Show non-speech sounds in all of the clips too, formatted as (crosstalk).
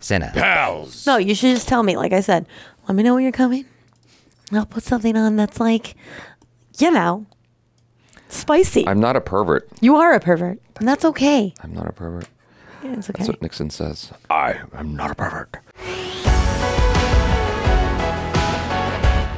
Cinna. Pals. No, you should just tell me. Like I said, let me know when you're coming. I'll put something on that's like, you know, spicy. I'm not a pervert. you are a pervert, and that's okay. I'm not a pervert. Yeah, It's okay. That's what Nixon says. I am not a pervert.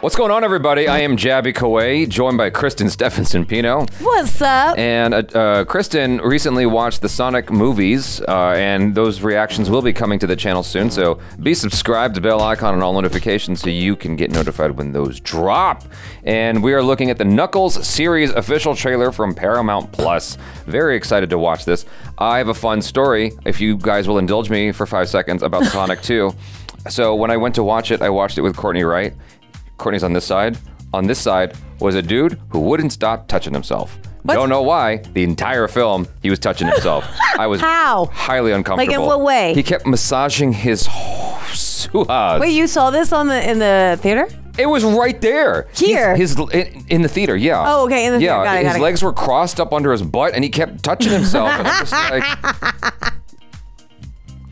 What's going on, everybody? I am Jabby Kaway, joined by Kristen Stephenson Pino. What's up? And uh, uh, Kristen recently watched the Sonic movies, uh, and those reactions will be coming to the channel soon. So be subscribed to bell icon and all notifications so you can get notified when those drop. And we are looking at the Knuckles series official trailer from Paramount Plus. Very excited to watch this. I have a fun story, if you guys will indulge me for five seconds, about Sonic 2. (laughs) So when I went to watch it, I watched it with Courtney Wright. Courtney's on this side. On this side was a dude who wouldn't stop touching himself. Don't know why. The entire film, he was touching himself. I was How? highly uncomfortable. Like in what way? He kept massaging his suhas. Wait, you saw this on the in the theater? It was right there. Here? His, his in, in the theater, yeah. Oh, okay, in the yeah, theater. Got it, his got it. legs were crossed up under his butt, and he kept touching himself. (laughs) and I'm just like,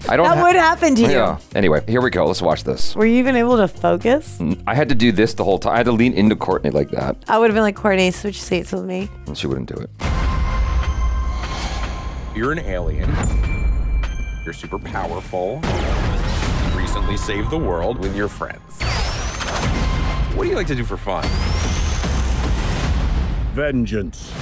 I don't. That ha- would happen to you. Yeah. Anyway, here we go. Let's watch this. Were you even able to focus? Mm, I had to do this the whole time. I had to lean into Courtney like that, I would have been like, Courtney, switch seats with me. and she wouldn't do it. You're an alien. You're super powerful. You recently saved the world with your friends. What do you like to do for fun? Vengeance.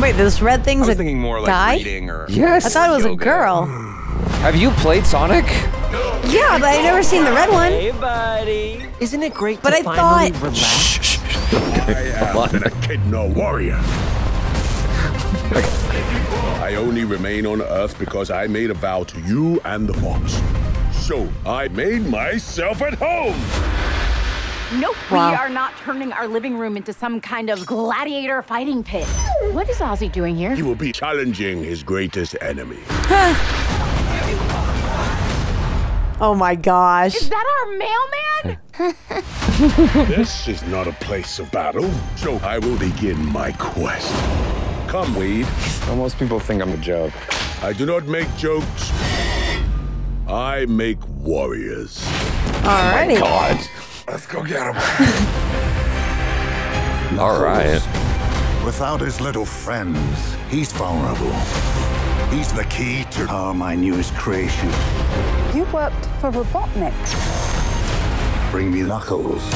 Wait, this red I thing's was a thinking more like guy? reading or. Yes. I thought it was a girl. (gasps) Have you played Sonic? Yeah, but I've never seen the red one. Hey, buddy. Isn't it great But to I finally thought- relax? I am an echidna warrior. (laughs) I only remain on Earth because I made a vow to you and the Fox. So I made myself at home. Nope, Wow. we are not turning our living room into some kind of gladiator fighting pit. What is Ozzy doing here? He will be challenging his greatest enemy. (sighs) Oh my gosh. Is that our mailman? (laughs) this is not a place of battle, so I will begin my quest. Come, Wade. Well, most people think I'm a joke. I do not make jokes. I make warriors. Alrighty. Oh God. Let's go get him. (laughs) All right. Without his little friends, he's vulnerable. He's the key to power my newest creation. You worked for Robotnik. Bring me Knuckles.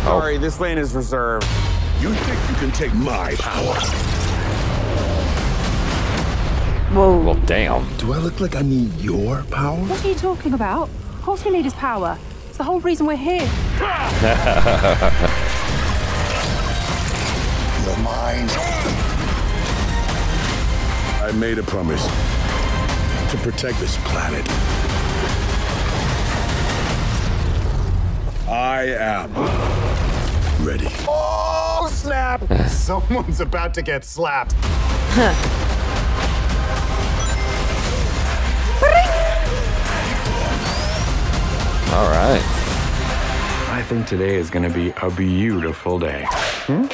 Oh. Sorry, this lane is reserved. You think you can take my power? Whoa. Well, damn. Do I look like I need your power? What are you talking about? Of course we need his power. It's the whole reason we're here. (laughs) You're mine. I made a promise to protect this planet. I am ready. Oh, snap! (laughs) Someone's about to get slapped. All right. I think today is going to be a beautiful day. Hmm?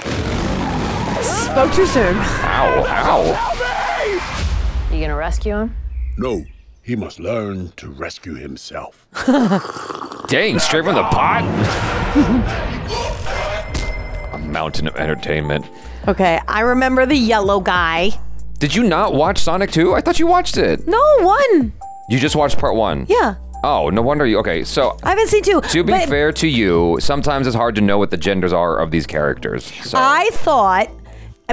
Spoke too soon. Ow, ow. You gonna rescue him? No, he must learn to rescue himself. (laughs) Dang, straight from the pot? a mountain of entertainment. Okay, I remember the yellow guy. Did you not watch Sonic 2? I thought you watched it. No, one. You just watched part one. Yeah. Oh, no wonder you. Okay, so I haven't seen two. to be but fair to you, sometimes it's hard to know what the genders are of these characters. So I thought,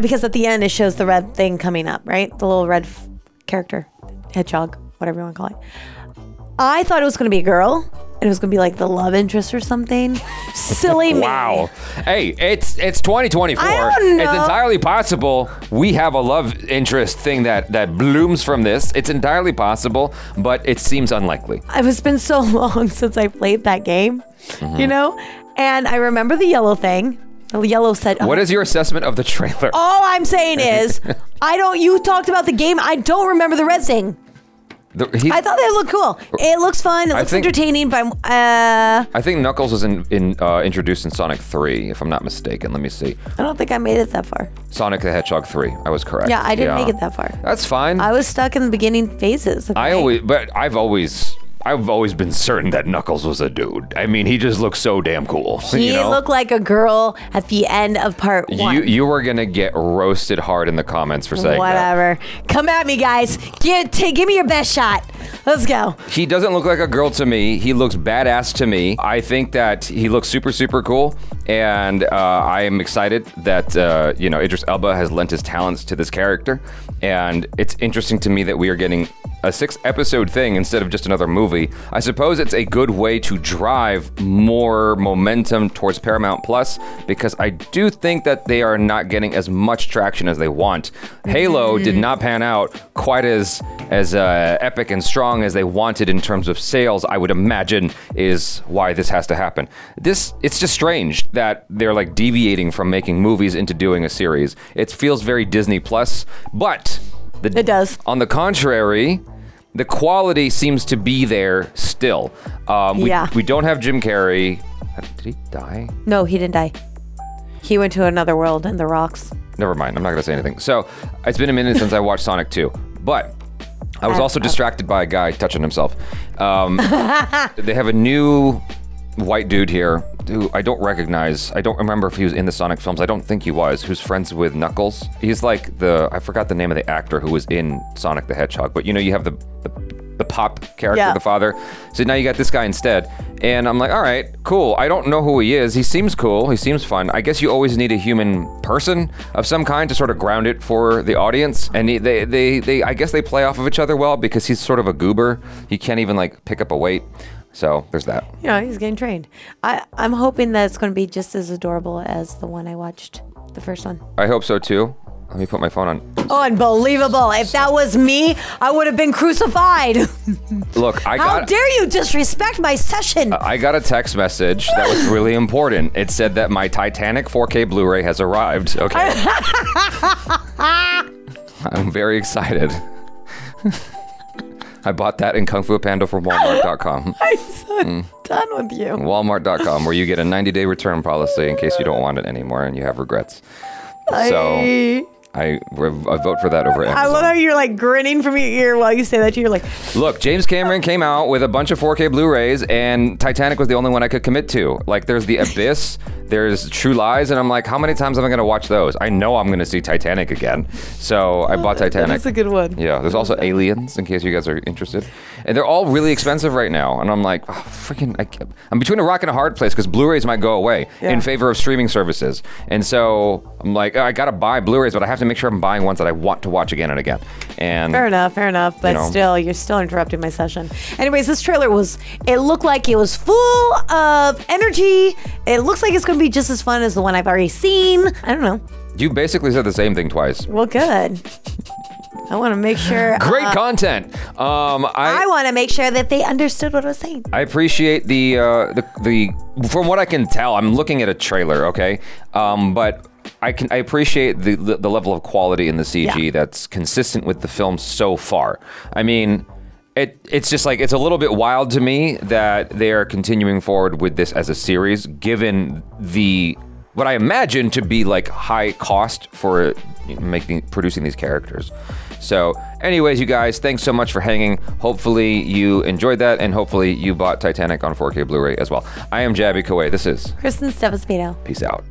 because at the end it shows the red thing coming up, right? The little red f- character, hedgehog, whatever you want to call it. I thought it was going to be a girl, and it was going to be like the love interest or something. (laughs) Silly me. Wow. Hey, it's it's 2024. I don't It's entirely possible we have a love interest thing that that blooms from this. It's entirely possible, but it seems unlikely. It's been so (laughs) long since I played that game, Mm-hmm. you know? And I remember the yellow thing. The yellow said, What is your assessment of the trailer? All I'm saying (laughs) is, I don't. You talked about the game. I don't remember the red thing. The- he- I thought they looked cool. It looks fun. It looks think- entertaining. But uh, I think Knuckles was in, in uh, introduced in Sonic 3, if I'm not mistaken. Let me see. I don't think I made it that far. Sonic the Hedgehog 3. I was correct. Yeah, I didn't make it that far. That's fine. I was stuck in the beginning phases. I always, but I've always, I've always been certain that Knuckles was a dude. I mean, he just looks so damn cool. (laughs) He you know? looked like a girl at the end of part one. you you were gonna get roasted hard in the comments for saying that. Whatever. Come at me, guys. Give, give me your best shot. Let's go. He doesn't look like a girl to me. He looks badass to me. I think that he looks super, super cool. And uh, I am excited that, uh, you know, Idris Elba has lent his talents to this character. And it's interesting to me that we are getting a six episode thing instead of just another movie. I suppose it's a good way to drive more momentum towards Paramount Plus because I do think that they are not getting as much traction as they want. Halo did not pan out quite as as uh, epic and strong as they wanted in terms of sales. I would imagine is why this has to happen. This it's just strange that they're like deviating from making movies into doing a series. It feels very Disney Plus, but the, It does. on the contrary, the quality seems to be there still. Um, we, Yeah. we don't have Jim Carrey. Did he die? No, he didn't die. He went to another world in the rocks. Never mind. I'm not going to say anything. So it's been a minute since I watched Sonic 2, but I was also distracted by a guy touching himself. Um, (laughs) they have a new white dude here who I don't recognize. I don't remember if he was in the Sonic films. I don't think he was. Who's friends with Knuckles? He's like the I forgot the name of the actor who was in Sonic the Hedgehog. But you know, you have the the, the pop character, Yeah. the father. So now you got this guy instead. And I'm like, all right, cool. I don't know who he is. He seems cool. He seems fun. I guess you always need a human person of some kind to sort of ground it for the audience. And he, they, they, they, I guess they play off of each other well because he's sort of a goober. He can't even like pick up a weight. So there's that. Yeah, he's getting trained. I, I'm hoping that it's going to be just as adorable as the one I watched, the first one. I hope so too. Let me put my phone on. Unbelievable. If that was me, I would have been crucified. (laughs) Look, I How got. dare you disrespect my session? I got a text message that was (laughs) really important. It said that my Titanic 4K Blu-ray has arrived. Okay. (laughs) I'm very excited. I bought that in Kung Fu Panda from Walmart.com. (laughs) I'm so mm. done with you. Walmart.com, where you get a 90-day return policy in case you don't want it anymore and you have regrets. So I, I, I vote for that over Amazon. I love how you're like grinning from your ear while you say that. You're like, Look, James Cameron came out with a bunch of 4K Blu-rays, and Titanic was the only one I could commit to. Like, there's The (laughs) Abyss, there's True Lies, and I'm like, how many times am I gonna watch those? I know I'm gonna see Titanic again, so I bought Titanic. that's a good one. Yeah, there's also Aliens, in case you guys are interested, and they're all really expensive right now. And I'm like, oh, freaking, I I'm between a rock and a hard place because Blu-rays might go away Yeah. in favor of streaming services, and so I'm like, oh, I gotta buy Blu-rays, but I have to make sure I'm buying ones that I want to watch again and again. And Fair enough, fair enough. But know. still, you're still interrupting my session. Anyways, this trailer was, it looked like it was full of energy. It looks like it's going to be just as fun as the one I've already seen. I don't know. You basically said the same thing twice. Well, good. I want to make sure. (laughs) Great uh, content. Um, I I want to make sure that they understood what I was saying. I appreciate the uh, the the from what I can tell. I'm looking at a trailer, okay, um, but. I can I appreciate the, the the level of quality in the CG Yeah. that's consistent with the film so far. I mean, it it's just like it's a little bit wild to me that they are continuing forward with this as a series, given the what I imagine to be like high cost for making producing these characters. So, anyways, you guys, thanks so much for hanging. Hopefully you enjoyed that, and hopefully you bought Titanic on 4K Blu-ray as well. I am Jabby Kawai. This is Kristen Stevespino. peace out.